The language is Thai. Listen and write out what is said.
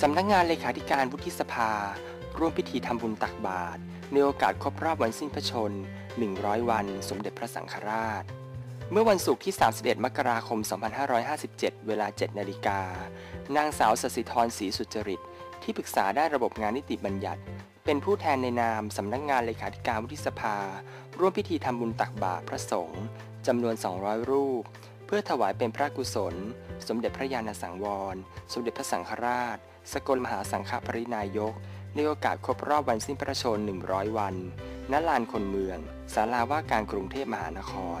สำนักงานเลขาธิการวุฒิสภา ร่วมพิธีทำบุญตักบาตรในโอกาสครบรอบวันสิ้นพระชน 100 วัน สมเด็จพระสังฆราช เมื่อวันศุกร์ที่ 31 มกราคม 2557 เวลา 7 นาฬิกา นางสาวสสิธรศรีสุจริต ที่ปรึกษาด้านระบบงานนิติบัญญัติ เป็นผู้แทนในนามสำนักงานเลขาธิการวุฒิสภา ร่วมพิธีทำบุญตักบาตรพระสงฆ์จำนวน 200 รูป เพื่อถวายเป็นพระกุศล สมเด็จพระญาณสังวร สมเด็จพระสังฆราช สกลมหาสังฆปรินายกในโอกาสครบรอบวันสิ้นพระชนม์100 วัน ณ ลานคนเมือง ศาลาว่าการกรุงเทพมหานคร